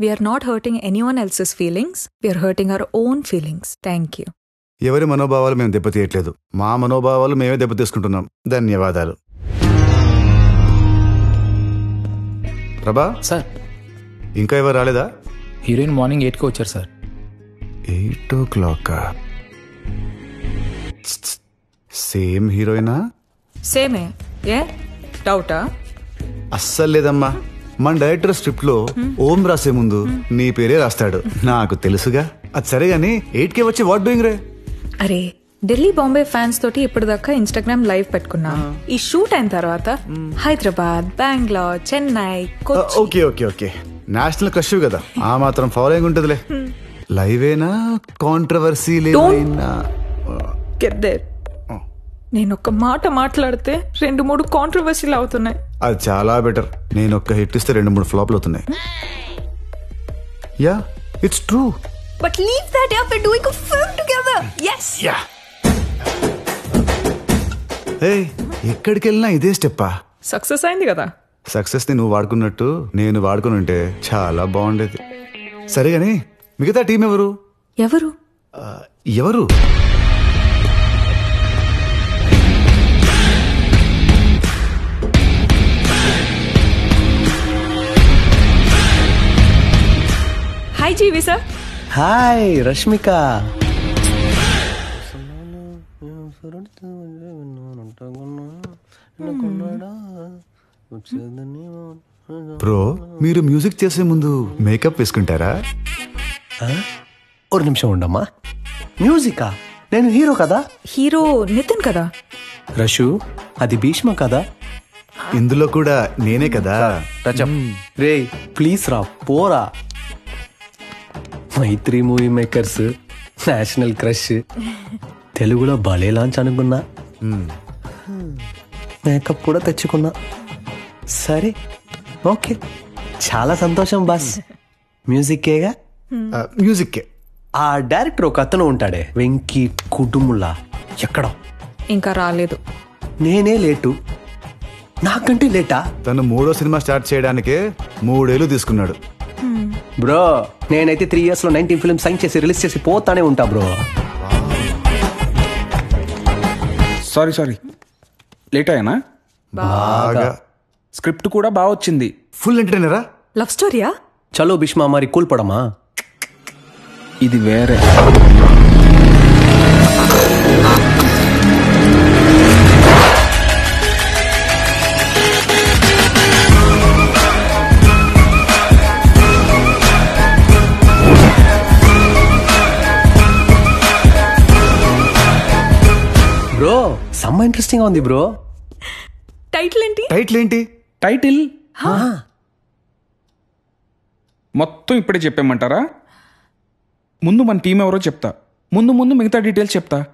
We're not hurting anyone else's feelings we're hurting our own feelings thank you ఎవరి మనోభావాలు మేము దెబ్బతీయట్లేదు. మా మనోభావాలు మేమే దెబ్బతీసుకుంటున్నాం. ధన్యవాదాలు. ప్రభా? సార్. ఇంకా ఎవరు రాలేదా? హీరోయిన్ మార్నింగ్ ఎయిట్కి వచ్చారు సార్. Eight o'clock? సేమ్ హీరోయినా? సేమే ఏ? డౌటా అస్సలు లేదమ్మా. మన డైరెక్టర్ స్క్రిప్ట్లో ఓం రాసే ముందు నీ పేరే రాస్తాడు. నాకు తెలుసుగా? అది సరే గాని ఎయిట్ కే వచ్చి వాట్ డూయింగ్ రే? అరే ఢిల్లీ బాంబే ఫ్యాన్స్ తోటి ఇప్పటిదాకా ఇన్స్టాగ్రామ్ లైవ్ పెట్టుకున్నా. ఈ షూట్ అయిన తర్వాత Hyderabad Bengaluru Chennai okay okay okay. National crush కదా. ఆ మాత్రం ఫాలోయింగ్ ఉంటదిలే. లైవేనా కాంట్రవర్సీ. నేను ఒక్క మాట మాట్లాడితే రెండు మూడు కాంట్రవర్సీలు అవుతున్నాయి. అది చాలా బెటర్ నేను ఒక్క హిట్ ఇస్తే రెండు మూడు ఫ్లాప్లు అవుతున్నాయి. Yeah it's true but leave that up and doing a film together yes. Yeah ఏయ్ ఎక్కడికి వెళ్ళినా ఇదే స్టెప్పా సక్సెస్ అయింది కదా? సక్సెస్ని నువ్వు వాడుకున్నట్టు నేను వాడుకుని ఉంటే చాలా బాగుండేది. సరే గాని మిగతా టీం ఎవరు? ఎవరు? ఆ, ఎవరు? Hi GV sir hi Rashmika bro మీరు మ్యూజిక్ చేసే ముందు మేకప్ వేసుకుంటారా? ఒక నిమిషం ఉండమ్మా. మ్యూజికా నేను హీరో కదా? హీరో నితిన్ కదా? రషు అది భీష్మ కదా? ఇందులో కూడా నేనే కదా? రే ప్లీజ్ రా పోరా. Mythri Movie Makers national crush. తెలుగులో భలే లాంచ్ అనుకున్నా. మేకప్ కూడా తెచ్చుకున్నా. సరే ఓకే. చాలా సంతోషం బాస్. మ్యూజిక్కేగా మ్యూజిక్కే ఆ డైరెక్టర్ ఒక అతను ఉంటాడే వెంకీ కుటుంబులా ఎక్కడో? ఇంకా రాలేదు. నేనే లేటు. నాకంటే లేటా? తను మూడో సినిమా స్టార్ట్ చేయడానికే మూడేళ్ళు తీసుకున్నాడు. బ్రో నేనైతే త్రీ ఇయర్స్లో నైన్టీన్ ఫిల్మ్ సైన్ చేసి రిలీజ్ చేసి పోతానే ఉంటా బ్రో. సారీ సారీ లేట్ అయ్యానా? బాగా. స్క్రిప్ట్ కూడా బాగా వచ్చింది. ఫుల్ ఎంటర్టైనరా లవ్ స్టోరీయా చలో భీష్మా మరి కూల్పడమా ఇది వేరే. సమ్మ ఇంట్రెస్టింగ్ ఉంది బ్రో. టైటిల్ ఏంటి? టైటిల్ ఏంటి? టైటిల్ మొత్తం ఇప్పుడే చెప్పేమంటారా? ముందు మన టీం ఎవరో చెప్తా. ముందు ముందు మిగతా డీటెయిల్స్ చెప్తా.